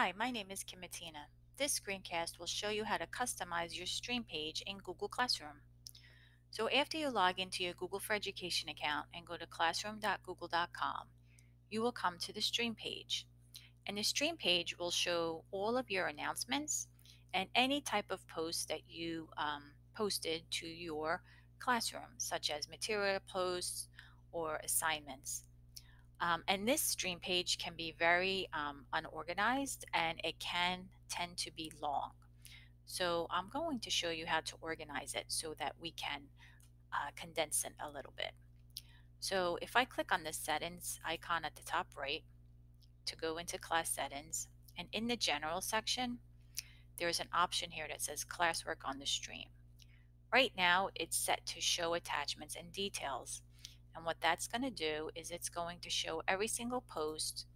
Hi, my name is Kim Mattina. This screencast will show you how to customize your stream page in Google Classroom. So after you log into your Google for Education account and go to classroom.google.com, you will come to the stream page. And the stream page will show all of your announcements and any type of posts that you um, posted to your classroom, such as material posts or assignments. Um, and this stream page can be very um, unorganized and it can tend to be long. So I'm going to show you how to organize it so that we can uh, condense it a little bit. So if I click on the settings icon at the top right to go into class settings and in the general section, there's an option here that says classwork on the stream. Right now it's set to show attachments and details and what that's going to do is it's going to show every single post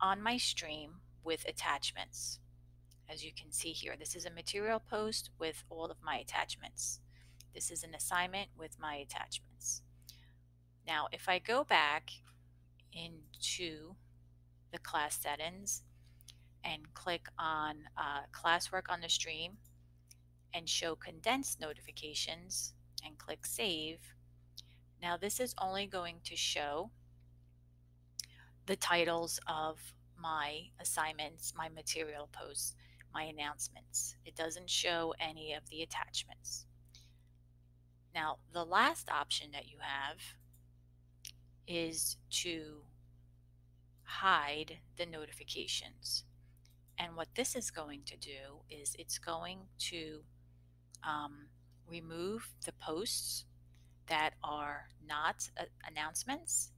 on my stream with attachments. As you can see here, this is a material post with all of my attachments. This is an assignment with my attachments. Now, if I go back into the class settings and click on uh, classwork on the stream and show condensed notifications and click save, now this is only going to show the titles of my assignments, my material posts, my announcements. It doesn't show any of the attachments. Now the last option that you have is to hide the notifications. And what this is going to do is it's going to um, remove the posts that are not uh, announcements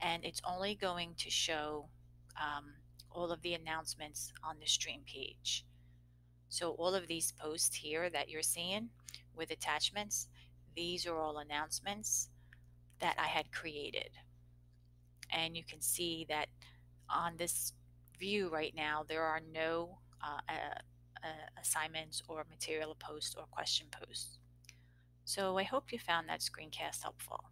and it's only going to show um, all of the announcements on the stream page. So all of these posts here that you're seeing with attachments, these are all announcements that I had created. And you can see that on this view right now, there are no uh, uh, uh assignments or material posts or question posts. So I hope you found that screencast helpful.